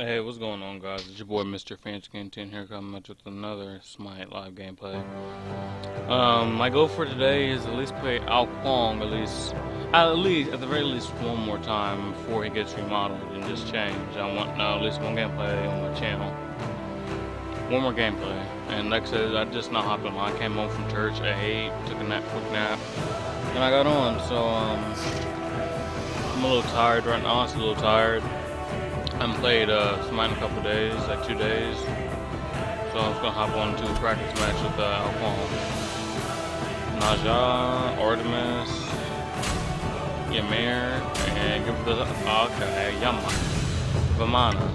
Hey, what's going on, guys? It's your boy, Mr. Fancy 10 here, coming you with another Smite live gameplay. Um, my goal for today is at least play Ao Kuang at least, at least, at the very least, one more time before he gets remodeled and just changed. I want no, at least one gameplay on my channel. One more gameplay. And like I said, I just not hopped on. I came home from church at 8, took a nap, quick nap, and I got on. So, um, I'm a little tired right now. I'm a little tired. I haven't played uh, Smite in a couple days, like two days. So I'm just gonna hop on to a practice match with uh, Alphonse. Naja, Artemis, Ymir, and give the okay, Yama, Vamana.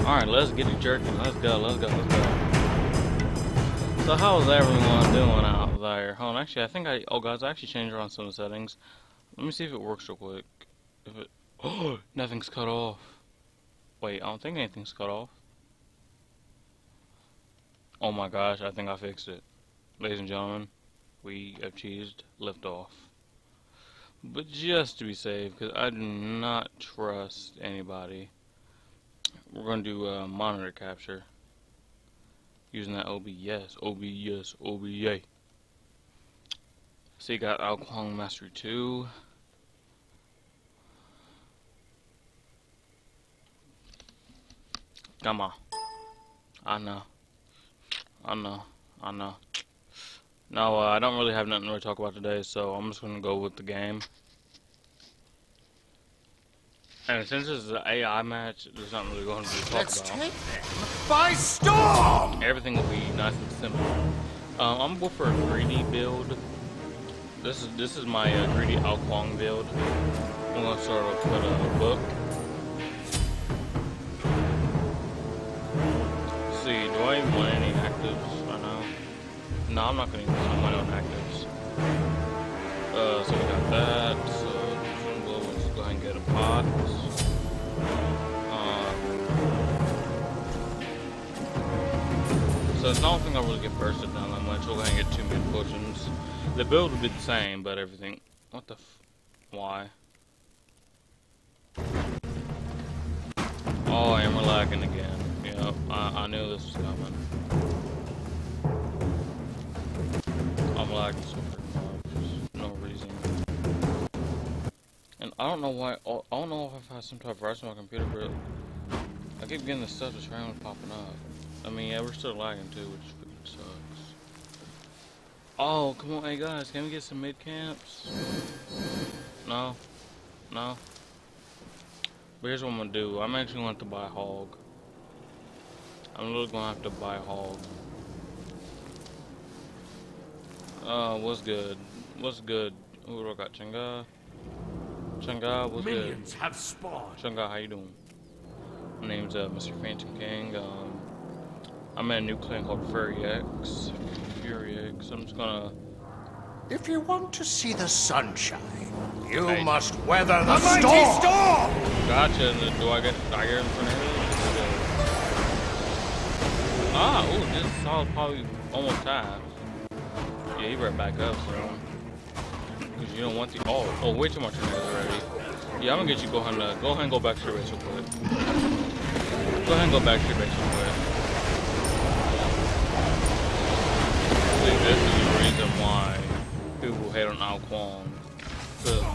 Alright, let's get it jerking. Let's go, let's go, let's go. So how's everyone doing out there? Hold on, actually I think I oh guys I actually changed around some settings. Let me see if it works real quick. If it Oh, nothing's cut off. Wait, I don't think anything's cut off. Oh my gosh, I think I fixed it. Ladies and gentlemen, we have cheesed liftoff. But just to be safe, because I do not trust anybody, we're going to do uh, monitor capture. Using that OBS, OBS, OBA. So you got Ao Kuang Mastery 2. Come on. I know. I know. I know. No, uh, I don't really have nothing to really talk about today, so I'm just gonna go with the game. And since this is an AI match, there's not really going to be talk Let's about. Take them by storm! Everything will be nice and simple. Um, I'm going go for a greedy build. This is this is my uh, greedy Ao Kuang build. I'm gonna start off with a book. I even want any actives right now? No, I'm not gonna use my own actives. Uh, so we got that, so we'll just go ahead and get a pot. Uh, so it's not think I'll really get bursted down that much, we'll go ahead and get two mid potions. The build will be the same, but everything, what the f, why? Oh, and we're lagging again. Yep, I, I knew this was coming. I'm lagging so freaking. No reason. And I don't know why, I don't know if I've had some type of virus on my computer, but I keep getting this stuff that's randomly popping up. I mean, yeah, we're still lagging too, which sucks. Oh, come on, hey guys, can we get some mid camps? No? No? But here's what I'm gonna do. I'm actually going to buy a hog. I'm really gonna have to buy hog. Uh, what's good? What's good? Who do I got? Chang'e? Chang'e, what's Minions good? Have spawned. Chang'e, how you doing? My name's uh, Mr. Phantom King. Um, I'm in a new clan called Fury X. Fury X. I'm just gonna. If you want to see the sunshine, you hey. must weather the, the storm. storm. Gotcha. Do I get? Do I get in front of Ah, ooh, this solid probably almost half. Yeah, he right back up, so. Because you don't want the. Oh, oh, way too much tornadoes already. Yeah, I'm gonna get you. Go ahead go ahead and go back to your base real quick. Go ahead and go back to your base real quick. See, this is the reason why people hate on Ao Kuang.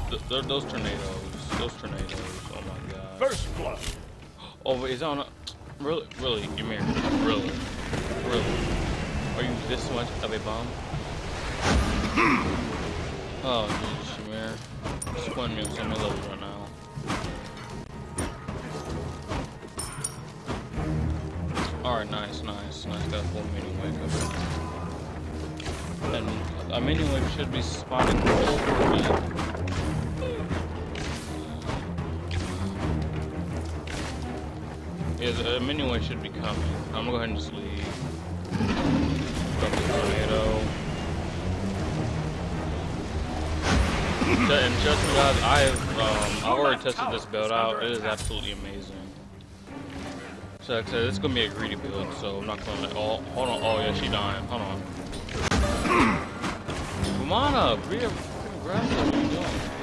Cause those tornadoes, those tornadoes, oh my god. First blood. Oh, he's on a. Really, really, Ymir, really, really. Are you this much of a bomb? Hmm. oh, jeez, Ymir. Squinting me with so many levels right now. Alright, nice, nice, nice. Got a full minion wave And a minion wave should be spawning over me. Yeah, the minion wave should be coming. I'm gonna go ahead and just leave. Tornado. and trust me guys, I've um, I already tested this build out. It is absolutely amazing. So like I said, it's gonna be a greedy build, so I'm not gonna let oh hold on, oh yeah, she dying. Hold on. Come on up, be aggressive, what are you doing?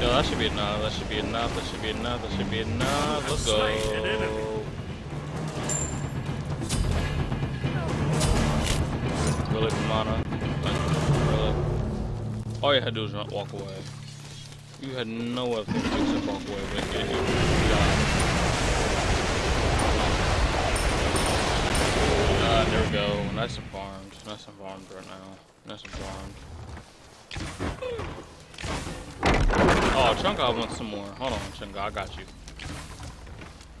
Yo, that should be enough. That should be enough. That should be enough. That should be enough. Let's go. All you had to do was walk away. You had no other thing to except walk away, but yeah, you died. Uh, there we go. Nice and farmed. Nice and farmed right now. Nice and farmed. Oh, Chunga wants some more. Hold on, Chunga, I got you.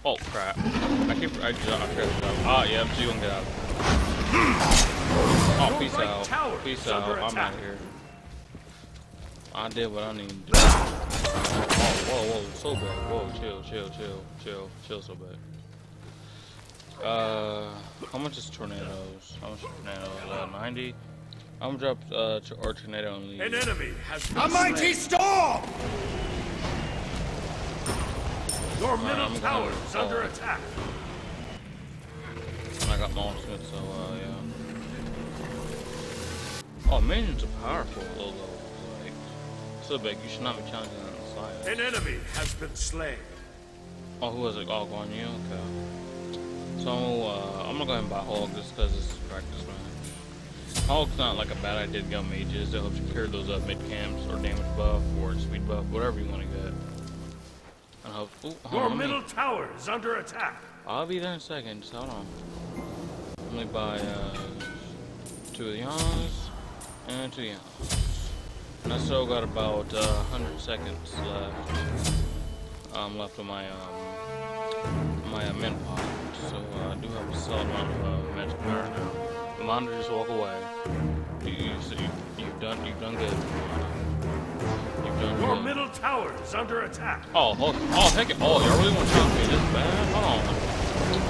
Oh crap! I keep I I forgot to Ah, yeah, you gonna get out. Oh, peace out. Peace out. I'm out here. I did what I need to do. Oh, whoa, whoa, so bad. Whoa, chill, chill, chill, chill, chill, so bad. Uh, how much is tornadoes? How much is tornadoes? Uh, 90. I'm gonna drop uh, or tornado and leave. An enemy has been A mighty storm! Your middle right, tower is under attack. I got my Smith, so uh, yeah. Oh, minions are powerful at low levels. Like, so big, you should not be challenging them on the side. An enemy has been slain. Oh, who was it? Oh, Guan Yu? Okay. So, uh, I'm gonna go ahead and buy Hulk just because it's practice, man. Hulk's not like a bad idea to go mages. It helps you clear those up mid camps or damage buff or speed buff, whatever you want to get. I hope. Ooh, Your middle me, tower is under attack. I'll be there in a second. Just hold on. Let me buy uh, two of the yawns and two yawns. And I still got about uh, 100 seconds left. Um, left of my um, my uh, min pot, so uh, I do have a solid amount of uh, magic power now. Commander, just walk away. You, you, you, have done, you've done good. You've done Your good. middle tower is under attack. Oh, hold, oh, heck it. Oh, y'all really want to challenge me this bad? Hold on.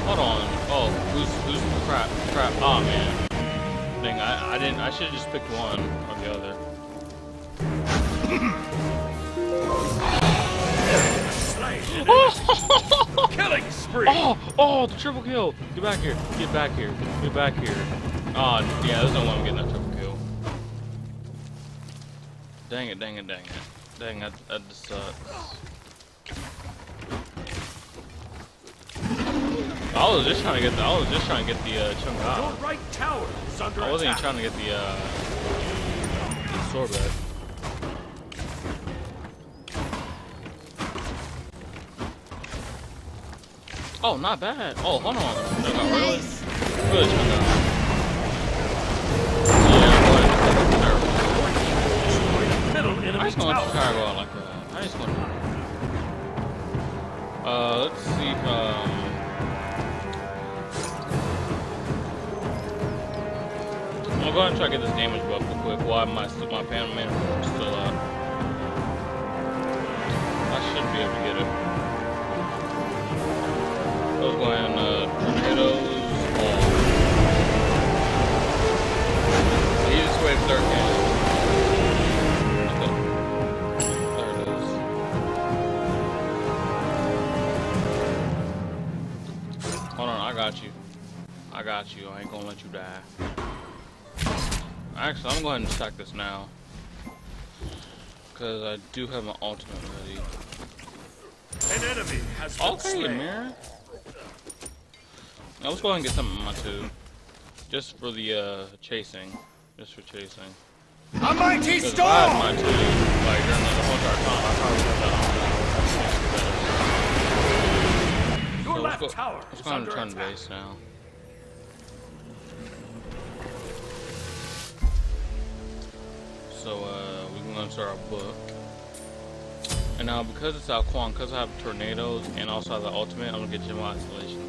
Hold on. Oh, who's, who's, crap, crap. Oh, man. Dang, I, I didn't, I should have just picked one or the other. Killing spree! Oh, oh, the triple kill! Get back here! Get back here! Get back here! Oh, yeah, there's no way I'm getting that triple kill. Dang it, dang it, dang it. Dang, that, that just sucks. I was just trying to get the, I was just trying to get the uh, Chung Your right tower is under I wasn't attack. even trying to get the uh, the sorbet. Oh, not bad. Oh, hold on. Really? Really, I just gonna let the car go out like that. I just gonna. Uh, let's see if, um. I'm gonna go ahead and try to get this damage buff real quick while my, my pan man is still out. I should be able to get it. Let's go ahead and, uh, tornadoes. He just waved 13. got you. I got you. I ain't gonna let you die. Actually, I'm going to stack this now. Because I do have my ultimate ready. An enemy has Okay, mirror. Now let's go ahead and get something in my two. Just for the uh, chasing. Just for chasing. A mighty storm! I had my two, like, during the whole entire time, I probably have that on. left go, tower let's go and turn attack. base now. So uh, we can go start our book. And now because it's Ao Kuang, because I have tornadoes and also have the ultimate, I'm gonna get Gem Isolation.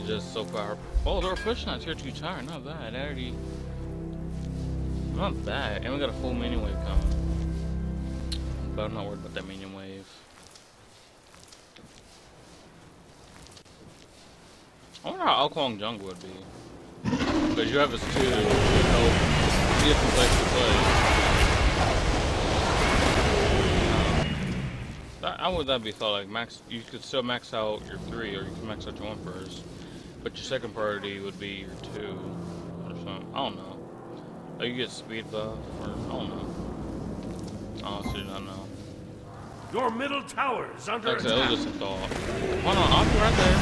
It's just so powerful. Oh, they're pushing that tier 2 tower, not bad. I already not bad. And we got a full minion wave coming. But I'm not worried about that minion wave. I wonder how Ao Kuang Jungle would be. Because you have his two, you know, different place to play. Um, how would that be thought? Like max, you could still max out your three, or you can max out your one first, but your second priority would be your two, or something. I don't know. Like you get speed buff, or I don't know. Honestly, I don't know. Your middle tower is under I said, attack. was just a thought. Hold on, I'll be right there.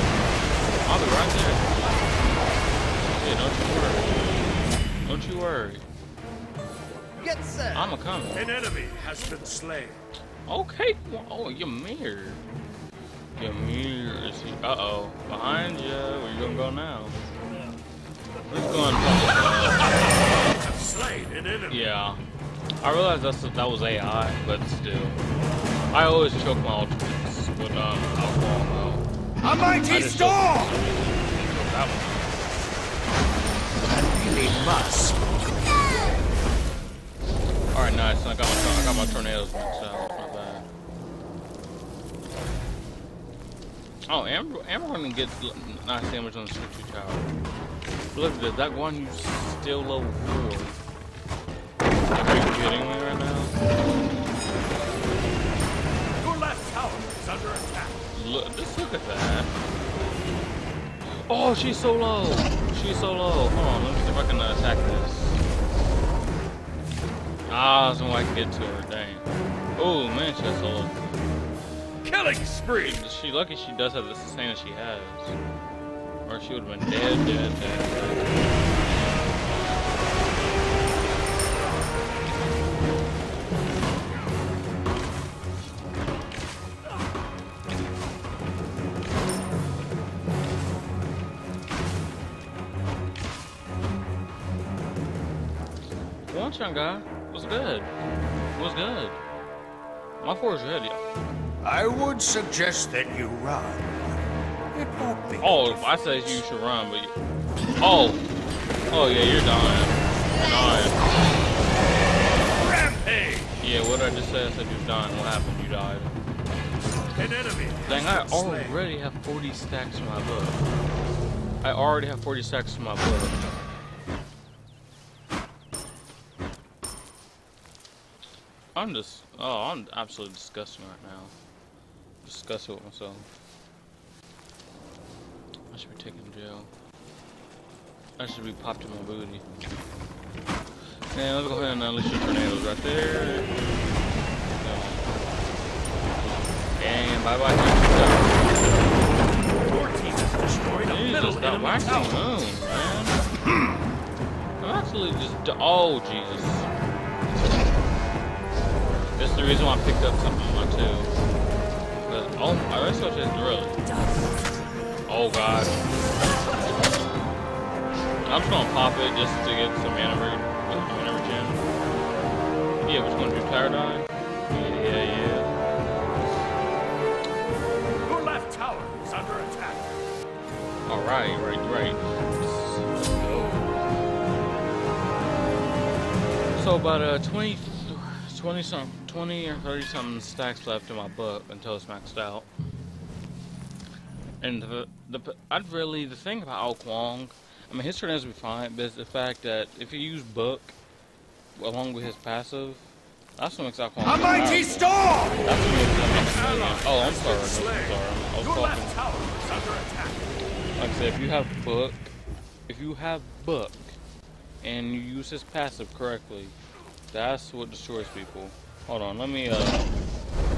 I'll be right there. Yeah, don't you worry. Don't you worry. Get set. I'm a coming. An enemy has been slain. Okay. well, Oh, your mirror. Your mirror is here. Uh oh. Behind you. Where you gonna go now? Let's go Have slain an enemy. Yeah. I realized that's that was AI, but still. I always choke my ultimates with um alcohol. A I mighty just storm! Choke that one. I really must. Alright, nice. I got my I got my tornadoes maxed out. Not bad. Oh, Amber, Amber gonna get nice damage on the Switchy Tower. Look at this. That one who's still level four. Are you kidding me right now? Your left tower is under attack. Look, just look at that. Oh, she's so low. She's so low. Hold on, let me see if I can uh, attack this. Ah, so I can get to her. Dang. Oh man, she's so low. Killing spree. She lucky she does have the sustain that she has. Or she would have been dead, dead, dead, dead. Shot guy was good. Was good. My four's ready. I would suggest that you run. It won't be. Oh, I said you should run, but you... oh, oh yeah, you're dying. You're dying. Rampage! Yeah, what did I just say? I said you're dying. What happened? You died. An enemy. Dang, I has been slain. already have 40 stacks in my book. I already have 40 stacks in my book. I'm just, oh, I'm absolutely disgusting right now. Disgusted with myself. I should be taken to jail. I should be popped in my booty. And let's go ahead and unleash the tornadoes right there. And bye bye. Your team has destroyed a Jesus, middle that enemy waxing tower. moon, man. I'm actually just. d- Oh, Jesus. This is the reason why I picked up something on my two. But, oh, I guess I just really. Oh, God. I'm just gonna pop it just to get some mana regen. Mana regen. Yeah, which one? Do Paradigm? Yeah, yeah, yeah. Your left tower is under attack. All right, right, right. So about uh 20, 20 some, 20 or 30 something stacks left in my book until it's maxed out. And the, the I'd really the thing about Ao Kuang, I mean his turn has to be fine, but it's the fact that if you use book along with his passive, that's what makes Ao Kuang. A mighty storm! That's what makes him Oh, I'm sorry. I'm sorry. I was Your talking. tower is under attack. Like I said, if you have book, if you have book, and you use his passive correctly, that's what destroys people. Hold on, let me uh,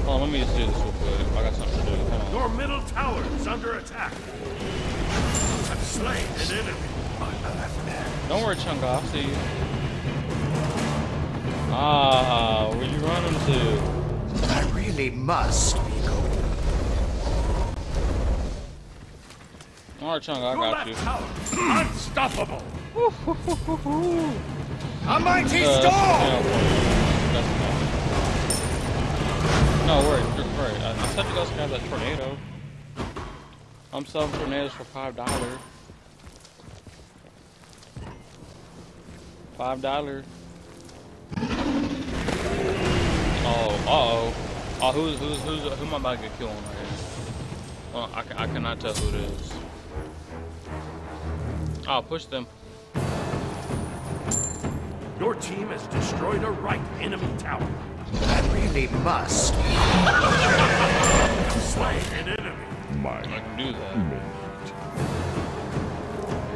hold on, let me just do this real quick. I got something to do. Hold on. Your middle tower is under attack. I've slain an enemy. Don't worry, Chunga, I'll see you. Ah, where you running to? I really must be going. Alright, Chunga, I Your got left you. tower, unstoppable. A mighty Uh, storm! yeah, that's fine. No, worry, you're right. I, said you guys can have that tornado. I'm selling tornadoes for five dollars. Five dollars. Oh, uh oh. Oh, who's who's who's who am I about to get killed right here? Well, I, I cannot tell who it is. Oh, push them. Your team has destroyed a right enemy tower. I really must. Slain an enemy. I can do that.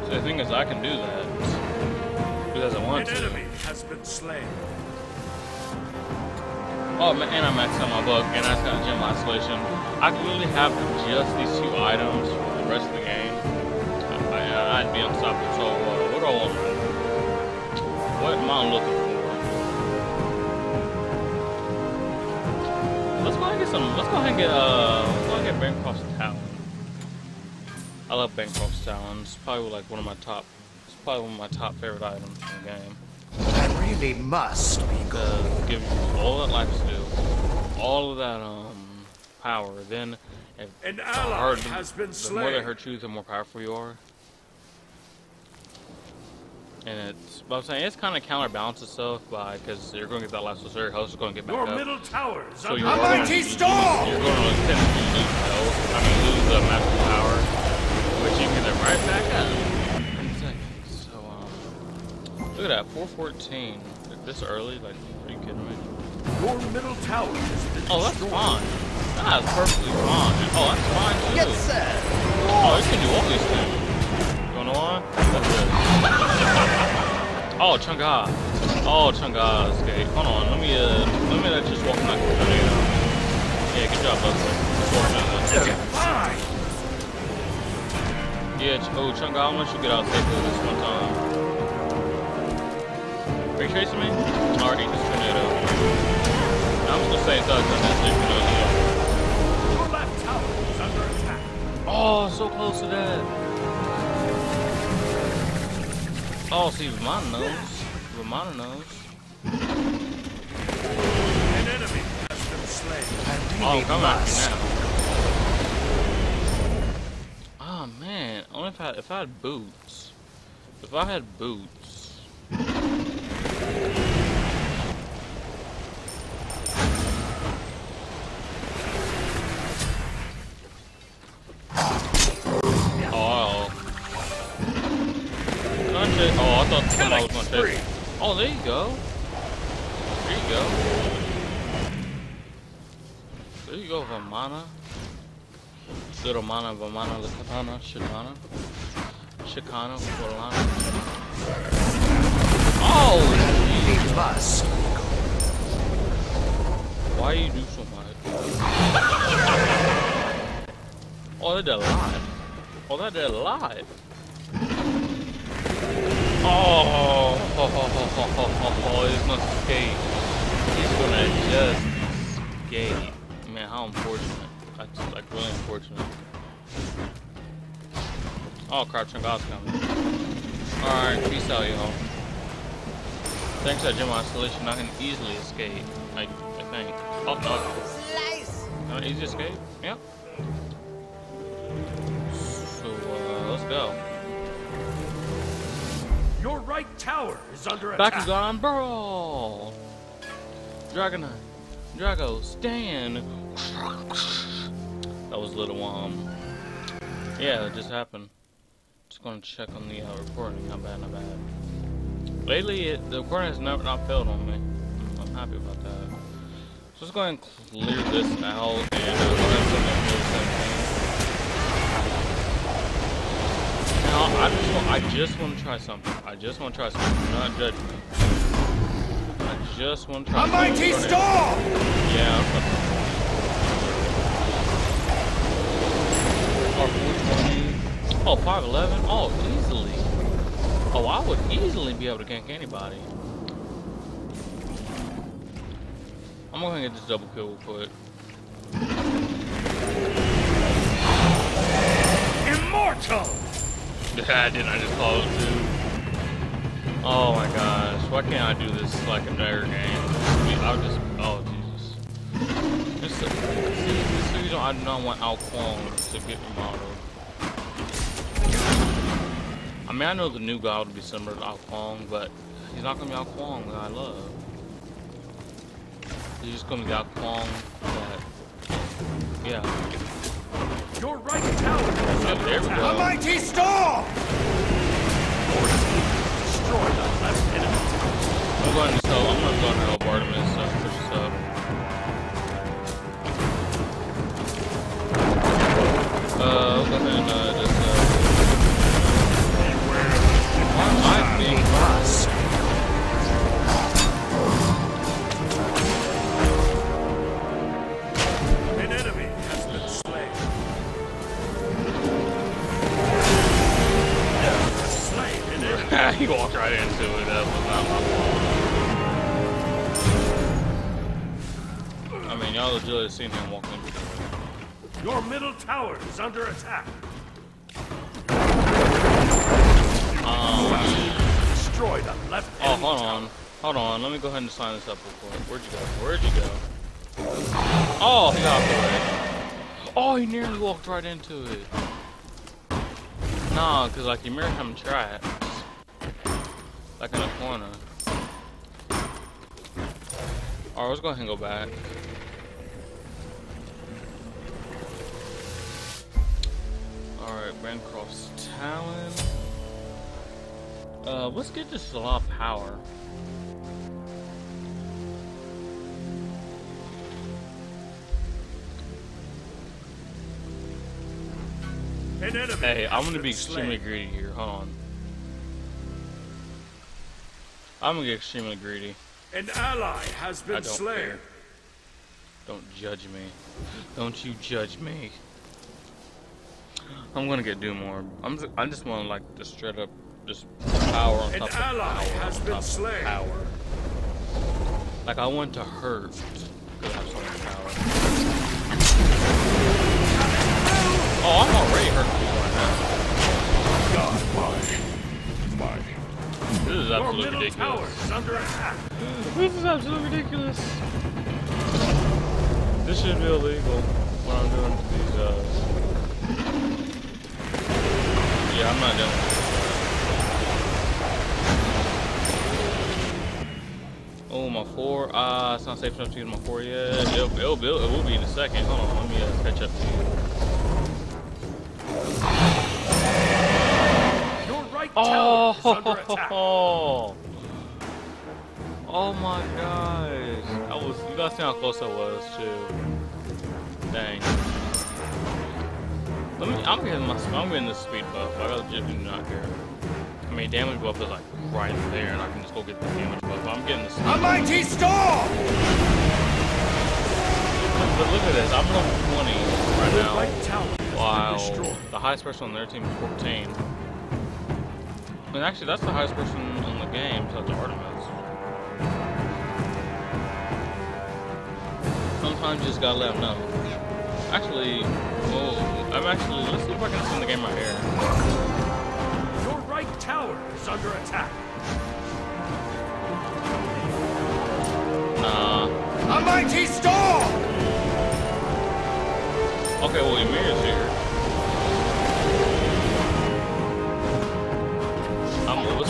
So the thing is, I can do that. Who doesn't want An to. enemy has been slain. Oh, man, and I maxed out my book, and I just got gem isolation. I could really have just these two items for the rest of the game. I, would be unstoppable. So, uh, what do I want? What am I looking for? Let's go ahead and get some. Let's go ahead and get. Uh, let's go ahead and get Bancroft's Talon. I love Bancroft's Talon. It's probably like one of my top. It's probably one of my top favorite items in the game. That really must be good. give you all that life steal, all of that um power. Then, if an ally has been slain. The more they hurt you, the more powerful you are. And it's, but I'm saying it's kind of counterbalance itself by because you're going to get that last so your health is going to get back Your up. middle tower is so you're a mighty storm. You're going to tend to lose health. I mean, lose the master power, which you can get it right back up. So um, look at that, 414. This early? Like, are you kidding me? Your middle tower has been Oh, that's destroyed. fine. That's perfectly fine. Oh, that's fine too. Get set. Oh, you can do all these things. Know why? Oh, Chang'e. Oh, Chang'e escape. Hold on, let me uh, let me uh, just walk back. Yeah, good job, Buster. Just walk back. Okay. Yeah, oh, Chang'e, I want you to get out safely this one time. Are you chasing me? Already just tornado. I'm just gonna say it's us, and that's you know. Your left tower is under attack. Oh, so close to that. Oh, see, Romana knows. Romana knows. An enemy has been slain. Oh, come at now. Oh man, only if I if I had boots. If I had boots. Oh, there you go. There you go. There you go, Vamana. Suromana, Vamana, Lakatana, Shikana. Shikana, Volana. Oh! He must. Why you do so much? oh, they're alive. Oh, they're dead alive. Oh, ho, ho, ho, ho, ho, ho, ho. he's gonna escape. He's gonna just escape. Man, how unfortunate. That's like really unfortunate. Oh crap, Chang'e's coming. Alright, peace out, y'all. Thanks to that gem isolation, I can easily escape. I, I think. Oh, no. Slice! Easy escape? Yep. So, tower is under attack. Bakugan Brawl! Dragonite. Drago, stand! That was a little, um... Yeah, it just happened. Just gonna check on the uh, recording. Not bad, not bad. Lately, it, the recording has never not failed on me. I'm happy about that. So let's go ahead and clear this out and uh, go ahead and send that Now, I just want, I just want to try something. I just want to try something. Not judging. I just want to try A mighty storm! Yeah. Oh, 5'11"? Oh, easily. Oh, I would easily be able to gank anybody. I'm gonna get this double kill real quick. Immortal! Yeah, didn't I just it too? Oh my gosh, why can't I do this like a dagger game? I'll just, oh Jesus. See, this reason I do not want Ao Kuang to get remodeled. I mean, I know the new god will be similar to Ao Kuang, but he's not gonna be Ao Kuang that I love. He's just gonna be Ao Kuang that, yeah. Your right tower is Yeah, under there we attack. go. A mighty storm! Destroy the left enemy. I'm going to sell, I'm gonna go to help Artemis, so push this up. Uh, I'll go ahead and, uh, just, uh... Why am I He being... must. He walked right into it. That was not my fault. I mean, y'all legit seen him walk into it. Your middle tower is under attack. Um, Destroy the left oh, hold tower. on. Hold on. Let me go ahead and sign this up real quick. Where'd you go? Where'd you go? Oh, he got off. Oh, he nearly walked right into it. Nah, because, like, you mirror him traps. Like in the corner. Alright, let's go ahead and go back. Alright, Bancroft's Talon. Uh, let's get this a lot of power. An enemy Hey, I'm gonna be extremely greedy here. Hold on. I'm gonna get extremely greedy. An ally has I been don't slain. care. Don't judge me. Don't you judge me. I'm gonna get do more. I'm just, I just want to like just straight up just power on An top of ally power has been slain. Power. Like I want to hurt because I have so much power. Oh, I'm already hurting people right now. God, my. This is absolutely ridiculous. is. This is absolutely ridiculous. This should be illegal. What I'm doing to these, uh... Yeah, I'm not doing it. Oh, my four. Ah, it's not safe enough to use my four yet. It'll, it'll, build, it will be in a second. Hold on, let me uh, catch up to you. Right oh. tower is under attack. Oh! Oh my gosh. I was you guys see how close I was too. Dang. Let me I'm getting my I'm getting the speed buff. I legit do not care. I mean damage buff is like right there and I can just go get the damage buff. I'm getting the speed A mighty storm! But look at this, I'm level 20 right now. right tower has Wow. The highest person on their team is 14. And actually, that's the highest person in the game, besides Artemis. Sometimes you just gotta let them know. Actually, well, I'm actually, let's see if I can send the game right here. Your right tower is under attack. Nah. A mighty storm! Okay, well, Ymir's here.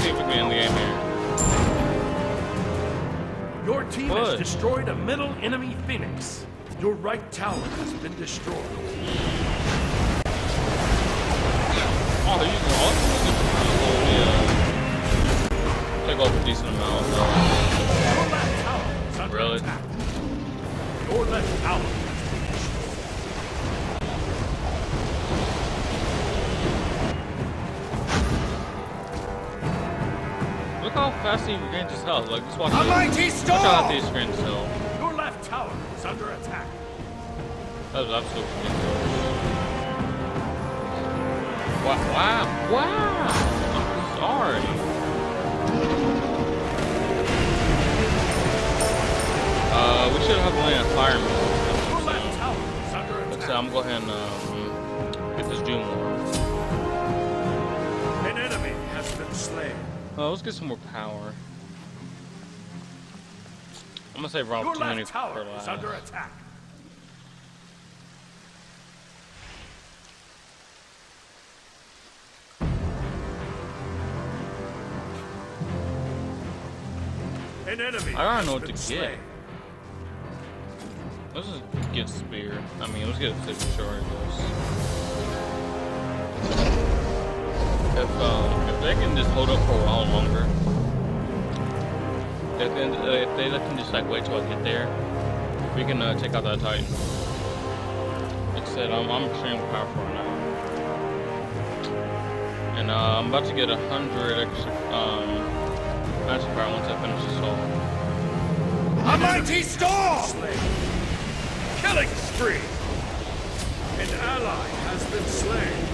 See if we can end the game here. Your team has destroyed a middle enemy phoenix. Your right tower has been destroyed. Oh, they're using all oh, yeah. Take off a decent amount. Your left tower is under Really? attack. Your left tower Look how fast he regains his health. Like, just watch A mighty Look how storm! these screens still. Your left tower is under attack. That was absolutely ridiculous. Wow, wow, wow! I'm sorry. Uh, we should have land a fire move. Your left tower is under Let's say. I'm going ahead and um, get this Doom Orb. An enemy has been slain. Uh, let's get some more power. I'm gonna Your Rob 20 left tower is under attack. An enemy I don't know what to slain. get. Let's just get Spear. I mean, let's get Super Shard this. If, um, if they can just hold up for a while longer, if they, uh, if they can just like wait till I get there, we can uh, take out that Titan. Like I said, I'm, I'm extremely powerful right now. And uh, I'm about to get a hundred extra um, magic power once I finish this all. A mighty storm! Slain. Killing spree! An ally has been slain.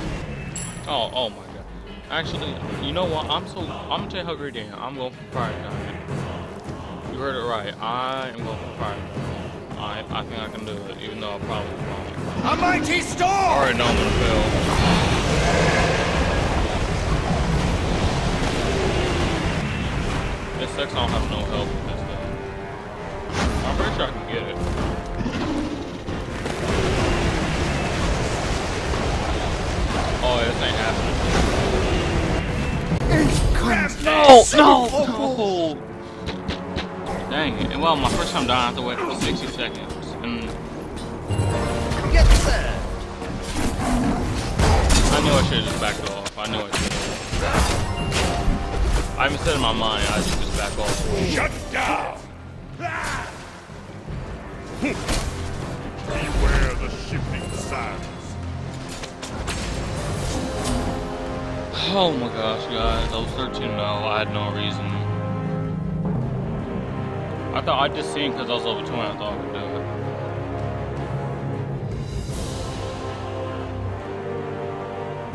Oh, oh my god. Actually, you know what? I'm so I'm gonna tell you how great I am. I'm going for fire giant. You heard it right. I am going for fire giant. I I think I can do it, even though I probably won't. A mighty storm! Already know I'm gonna fail. This sucks. I don't have no help with this though. I'm pretty sure I can get it. Oh, this ain't happening. No, no, no. Dang it. Well, my first time dying, I have to wait for 60 seconds. And Get set. I knew I should have just backed off. I knew I should have. I even said in my mind, I should just back off. Shut down! Ah. Beware the shifting sands. Oh my gosh, guys. I was 13 0. I had no reason. I thought I just seen because I was over 20. I thought I could do it.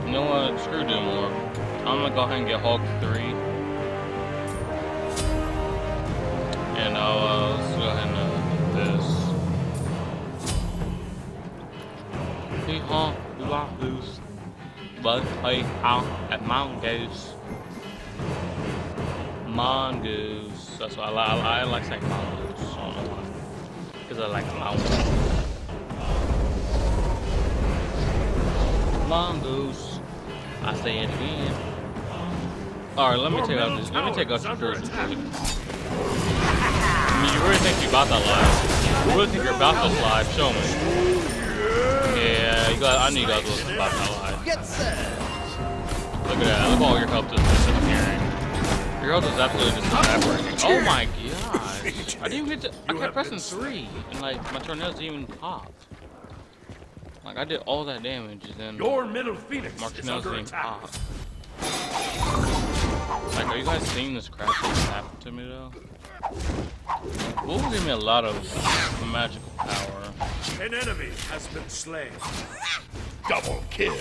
You know what? Screw doing more. I'm gonna go ahead and get Hulk 3. And I'll, uh, let's go ahead and uh, this. Hee haw, hula hoos. But hey, how at mongoose. Mongoose. That's what I like. I, I like saying mongoose. I don't know why. Because I like mongoose. Mongoose. I say it again. Alright, let me take out this. Let me take out your first quick. I mean, you really think you about that live? You really think you're about this live? Show me. Yeah, you guys. I knew you guys was about that live. Get set. Look at that. Look at all your help just disappearing. Your health is absolutely just evaporating. Oh my gosh. I didn't even get to. I kept pressing three. And like, my tornadoes didn't even pop. Like, I did all that damage and then. Your middle phoenix my is tornadoes didn't attack. pop. Like, are you guys seeing this crap that's happened to me though? Will will give me a lot of magical power. An enemy has been slain. Double kill.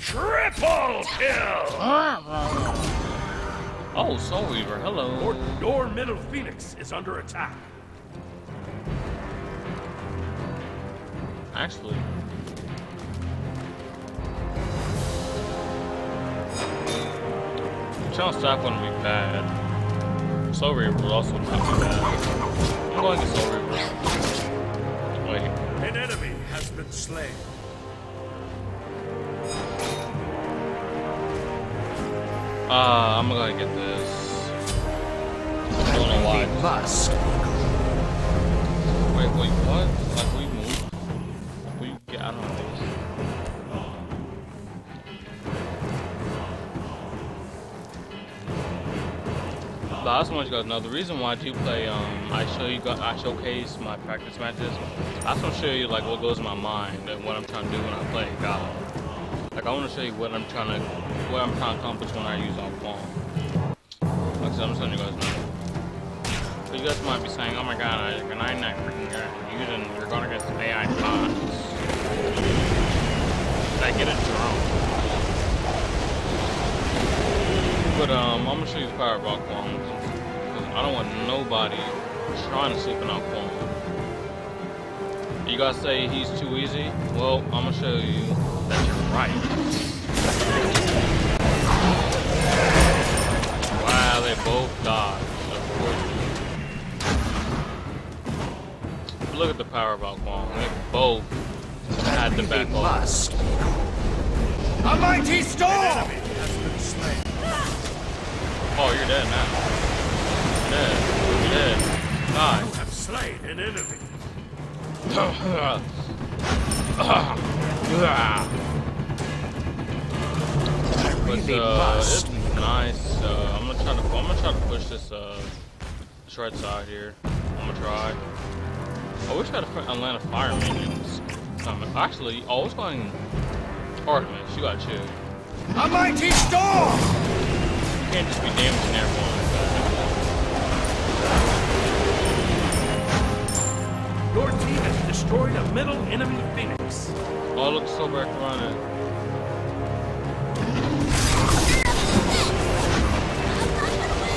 Triple kill! Ah. Oh, Soul Reaver, hello. Your, your middle phoenix is under attack. Actually. Challenge staff wouldn't be bad. Soul Reaver would also not be bad. I'm going to Soul Reaver. Wait. An enemy has been slain. Uh, I'm gonna get this. I don't know We why. must. Wait, wait, what? Like, we move? We get out of this. But I also want you guys to know the reason why I do play. Um, I show you, guys, I showcase my practice matches. I to show you like what goes in my mind and what I'm trying to do when I play God. Like I want to show you what I'm trying to, what I'm trying to accomplish when I use Ao Kuang. Like I said, I'm just letting you guys know. But you guys might be saying, oh my god, I, can I not freaking get using, you're going against AI bots. I get it wrong? But um, I'm gonna show you the power of. Because I don't want nobody trying to sleep in Ao Kuang. You guys say he's too easy? Well, I'm gonna show you that you're right. Wow, they both. Unfortunately. Look at the power of Ao Kuang. They both had the back off. A mighty storm! Oh, you're dead now. You're dead. You're dead. Die. You have slain an enemy. but really uh, must. it's nice. Uh, I'm gonna try to. I'm gonna try to push this uh, shred side here. I'm gonna try. I wish I had a fr- Atlanta Fire minions. coming. actually, oh, it's going. Artemis, you got chill. A mighty storm! You can't just be damaging everyone. Your team has destroyed a middle enemy phoenix. Oh, look, Sobek running.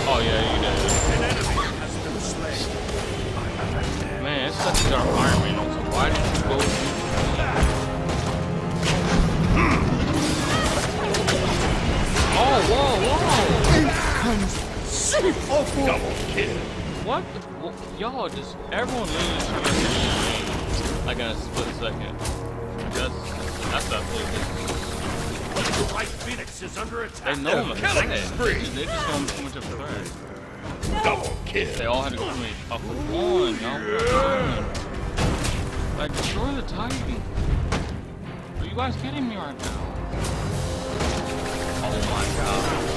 Oh yeah, you did. An enemy has been slain. Man, it's such a dark whoa! Double kill. What? Y'all just everyone literally trying to finish the game like in a split second. That's that's absolutely. The right phoenix is under attack. They know I'm a killing spree. They just I'm too much of a threat. Double kill. They all had to go me. Oh, come on, y'all. Like, destroy the Titan. Are you guys kidding me right now? Oh my god.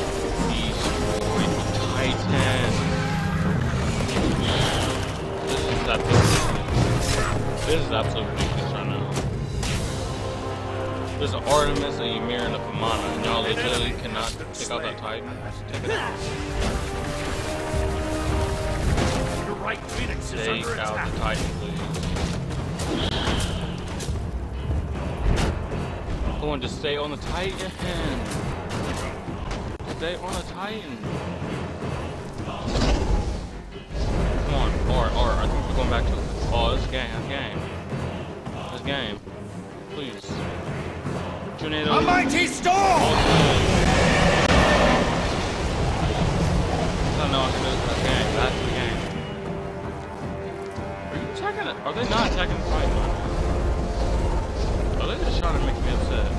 This is absolutely ridiculous right now. There's an Artemis, and a Ymir, and a Vamana, and y'all literally cannot take out that Titan. Take it out. The right phoenix is Take under out attack. the Titan, please. Come on, just stay on the Titan. Stay on the Titan. Come on, or, or, I think we're going back to, oh, this game, game. This game. Please. A mighty storm. Oh, I know I can do this game. That's the game. Are you attacking it? Are they not attacking the fight? Oh, Are they just trying to make me upset?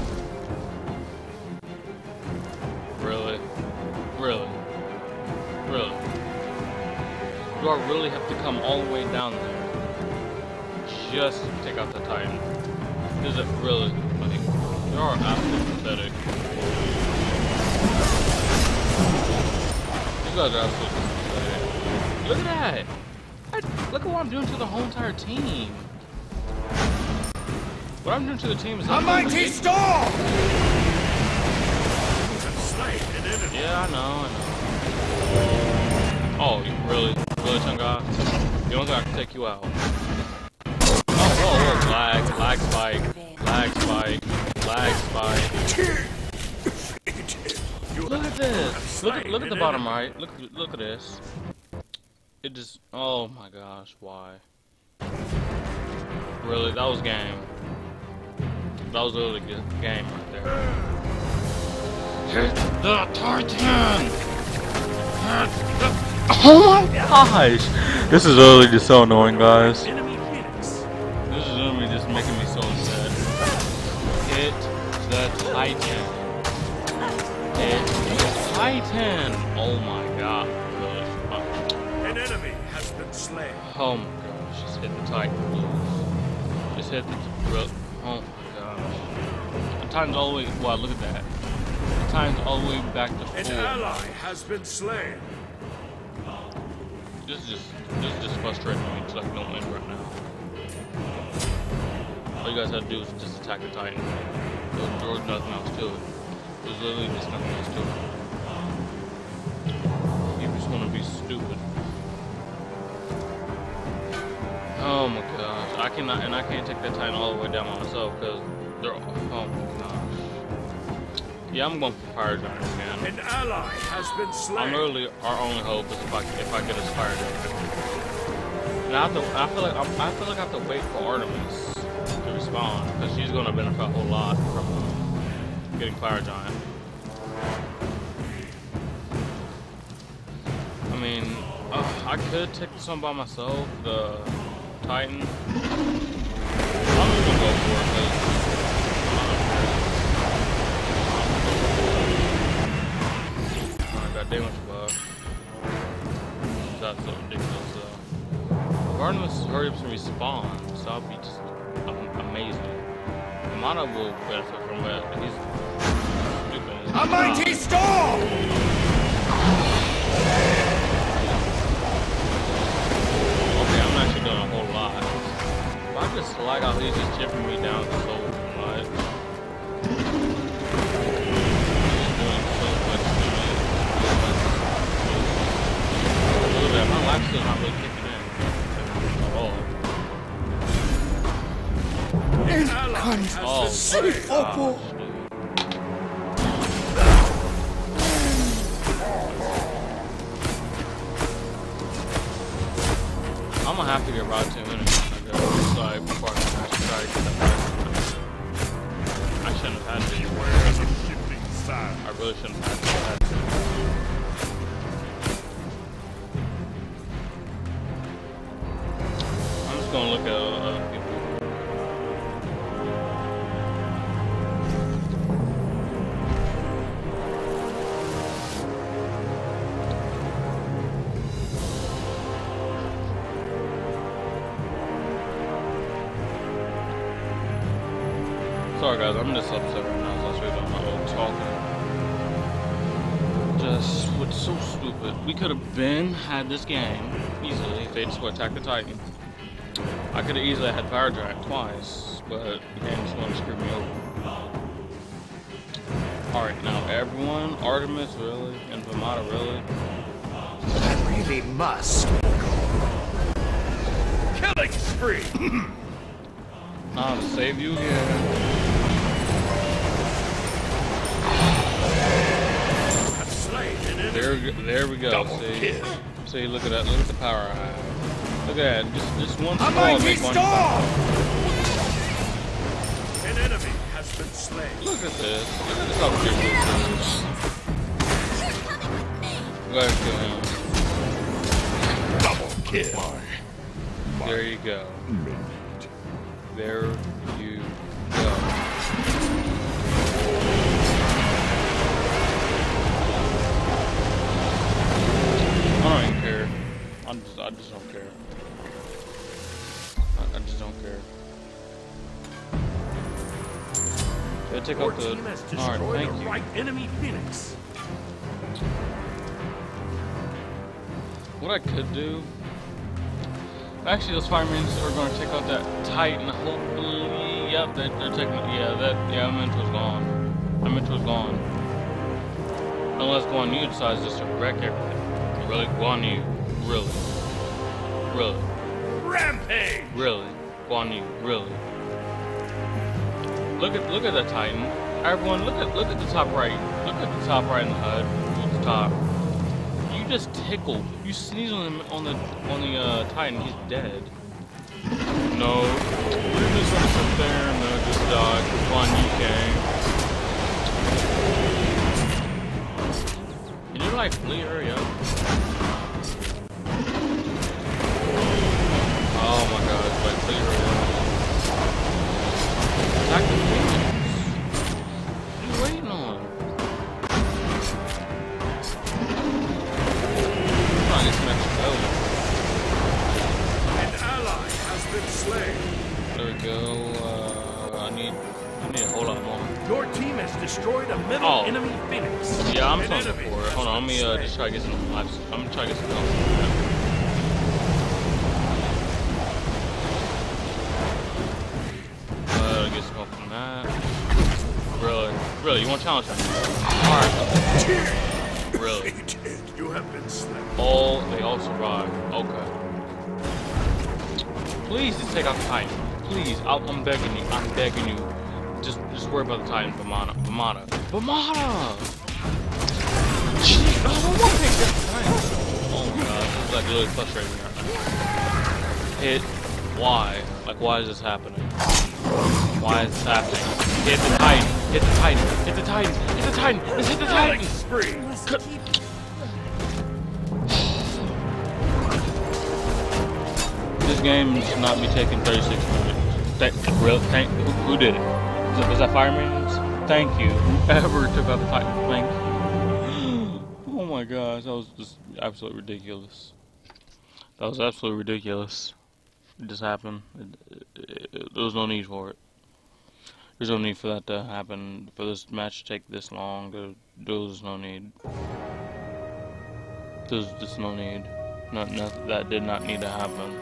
Really? Really? Really? Do I really have to come all the way down there just take out the Titan? Is it really? Like, you are absolutely pathetic. You guys are absolutely pathetic. Look at that! I, look at what I'm doing to the whole entire team. What I'm doing to the team is A mighty storm. Slain an enemy. Yeah, I know, I know. Oh, you really? Really, Chang'e? You don't think I can take you out? Oh, whoa, whoa, lag, lag spike, lag spike, lag spike. Look at this! Look at, look at the bottom right. Look, look at this. It just, oh my gosh, why? Really, that was game. That was literally good game right there. Hit the Titan! Hit the... Oh my gosh! This is really just so annoying, guys. Titan. Hit the Titan! Oh my god. An enemy has been slain. oh my gosh. Just hit the Titan, please. Just hit the... Oh my gosh. The Titan's all the way... Wow, look at that. The Titan's all the way back to An ally has been slain. This is just this is just frustrating me because I don't win right now. All you guys have to do is just attack the Titan. There, was nothing else to it. There's literally just nothing else to it. You just want to be stupid. Oh my gosh, I cannot, and I can't take that Titan all the way down by myself because they're. Oh my gosh. Yeah, I'm going for Fire Giant again. An ally has been slain. I'm literally our only hope is if I if I get a fire giant. And I have to. I feel like I feel like I have to wait for Artemis to because she's going to benefit a whole lot from getting fire giant. I mean, uh, I could take this one by myself, the Titan. I'm just gonna go for it 'cause I got damage buff. That's so ridiculous though. If hurry up and respawn, so that'll be just. Will benefit from he's stupid. A mighty storm. Okay, I'm actually doing a whole lot. If I just slag out, he's just chipping me down so much. He's doing so much to me. So much. Look at that, my life's still not really kicking Oh, I'm gonna have to get about two minutes on the. Like before I shouldn't have had to. I really shouldn't have. Had this game easily if they just would attack the Titan. I could have easily had Fire Giant twice, but the game just wanted to screw me over. Alright, now everyone, Artemis really, and Vamana really. I really must. Killing spree! I'll save you again. Have slain an. There, there we go. Double See, kill. See, look at that. Look at the power I have. Look at that. Just, just one A storm mighty make one. storm! An enemy has been slain. Look at this. Look at this how cute this is. Look at him. Double kill. There you go. There I just, I just don't care. I, I just don't care. I take Your out the? team has Alright, thank you. right enemy phoenix. What I could do. Actually, those firemen are going to take out that Titan. Hopefully, yep, they're, they're taking. Yeah, that. Yeah, was gone. Was gone. Unless Guan Yu decides just to wreck everything. Really, Guan Yu. Really. Really. Rampage! Really. Guan Yu. Really. Look at look at the Titan. Everyone, look at look at the top right. Look at the top right in the HUD. Look at the top. You just tickled. You sneeze on him on the on the uh, Titan. He's dead. No, we're just gonna sit there and uh, just die. Guan Yu came. Can you like flee? Hurry up. Oh my god, it's like flee. Hurry up. Attack the Phoenix. What are you waiting on? On, get some extra gold. An ally has been slain. There we go. Uh, I need, I need a whole lot more. Your team has destroyed a middle Oh. enemy phoenix. Yeah, I'm An starting for it. Hold on, let me uh, just try to get some lives. I'm gonna try to get some health. Really, you want to challenge me? Alright. Really. You have been slain. All they all survived. Okay. Please just take out the Titan. Please, I'll, I'm begging you. I'm begging you. Just, just worry about the Titan, Vamana. Vamana. Vamana! Oh, I want to take this Titan. Oh my god, this is like really frustrating right now. Hit. Why? Like, why is this happening? Why is this happening? Hit the Titan. Hit a Titan. It's a Titan. It's a Titan. Let's hit the Killing Titan. spree. This game should not be taking 36 minutes. Thank, real, thank, who, who did it? Was that, was that Fireman's? Thank you. Whoever took out the Titan, thank you. Oh my gosh, that was just absolutely ridiculous. That was absolutely ridiculous. It just happened. It, it, it- there was no need for it. There's no need for that to happen, for this match to take this long. There, there was no need. There's just no need. Not, not, that did not need to happen.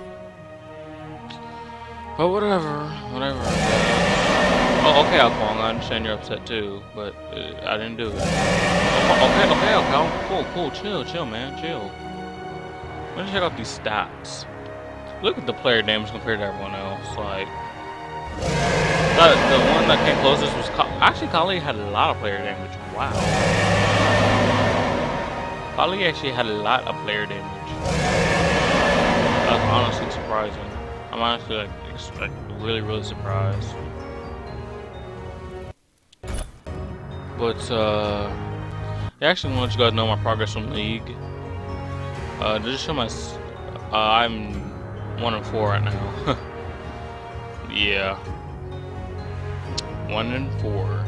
But whatever, whatever. Oh, okay, Ao Kuang, I understand you're upset too, but uh, I didn't do it. Okay, okay, okay, cool, cool, chill, chill, man, chill. Let me check out these stats. Look at the player damage compared to everyone else, like... The, the one that came closest was actually Kali had a lot of player damage. Wow. Kali actually had a lot of player damage. That's honestly surprising. I'm honestly like, like really really surprised. But uh, I actually want you guys to know my progress from League. Uh, just show my, uh, I'm one and four right now. yeah, one and four.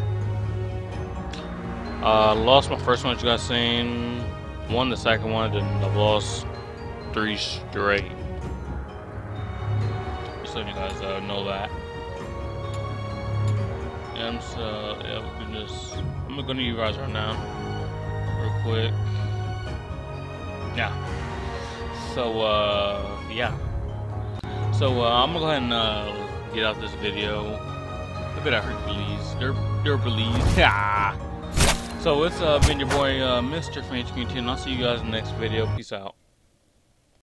Uh, lost my first one, you guys seen. Won the second one, then I've lost three straight. Just so you guys uh, know that. And so, yeah, we can just. I'm gonna go to you guys right now, real quick. Yeah. So, uh, yeah. So, uh, I'm gonna go ahead and, uh, get out this video. Look at that Hercules. They're Belize. Yeah. So, it's, uh, been your boy, uh, Mr. Fancy and I'll see you guys in the next video. Peace out.